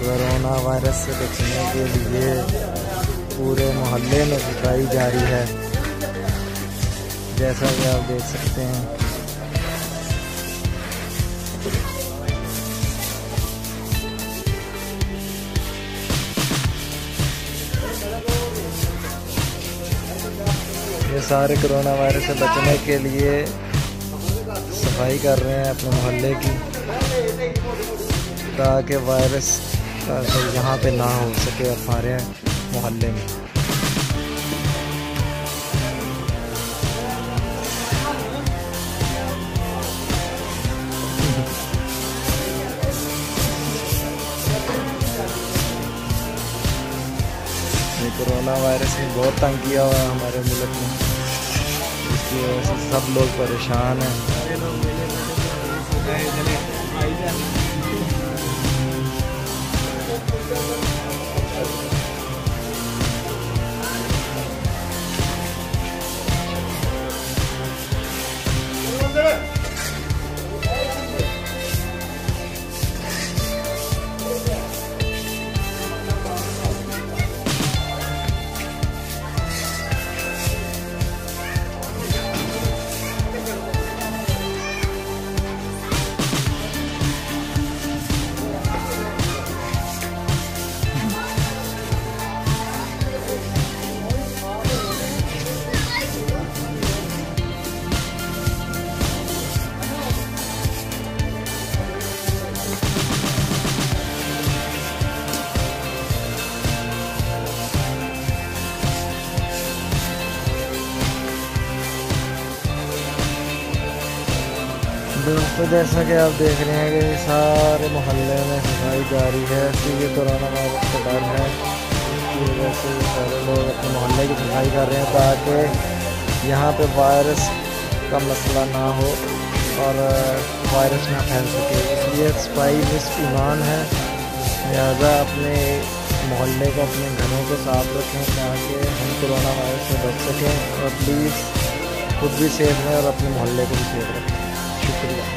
Corona virus से बचने के लिए पूरे मोहल्ले में सफ़ाई जारी है। जैसा कि आप देख सकते हैं। ये सारे कोरोना वायरस से बचने के लिए सफ़ाई कर रहे हैं अपने मोहल्ले की, ताकि वायरस तो यहाँ पे ना हो सके और हमारे मोहल्ले में। कोरोना वायरस ने बहुत तंग किया हुआ है हमारे मुल्क में। इसकी वजह से सब लोग परेशान हैं। दोस्तों जैसा कि आप देख रहे हैं कि सारे मोहल्ले में सफ़ाई जारी है ऐसी ये कोरोना वायरस का डर है इसकी वजह से सारे लोग अपने मोहल्ले की सफ़ाई कर रहे हैं ताकि यहाँ पे वायरस का मसला ना हो और वायरस ना फैल सके इसलिए सफ़ाई रिस्क ईमान है लिहाजा अपने मोहल्ले को अपने घरों को साफ़ रखें ताकि हम कोरोना वायरस से बच सकें और प्लीज़ खुद भी सेफ़ रहें और अपने मोहल्ले को भी सेफ़ रखें 드리겠습니다.